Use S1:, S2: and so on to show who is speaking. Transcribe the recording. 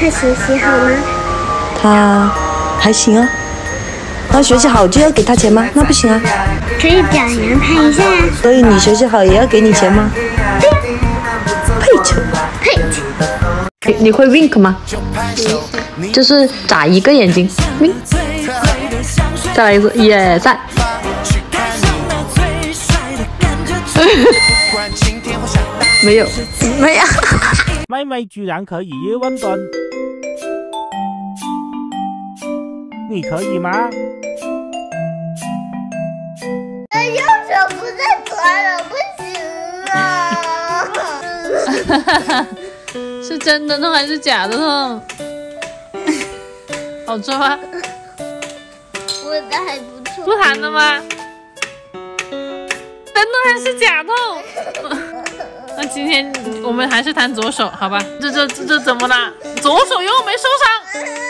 S1: 他学习好吗？
S2: 他还行啊。他学习好就要给他钱吗？那不行啊。
S1: 可以表扬他一下呀。
S2: 所以你学习好也要给你钱吗？
S1: 对呀。
S2: 配球。
S1: 配球。
S3: 你你会 wink 吗？就是眨一个眼睛。wink。再来一次，也在。没有，没有。
S4: 妹妹居然可以温蹲，你可以吗？
S1: 哎，右手不在团了，不行啊！
S3: 哈哈哈，是真的痛还是假的痛？好吃吗？
S1: 我的还不错。
S3: 不弹了吗？真的还是假痛？那今天我们还是弹左手，好吧？这这这这怎么了？左手又没受伤。